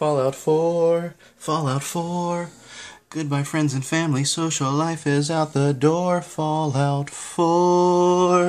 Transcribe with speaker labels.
Speaker 1: Fallout 4, Fallout 4. Goodbye, friends and family. Social life is out the door. Fallout 4.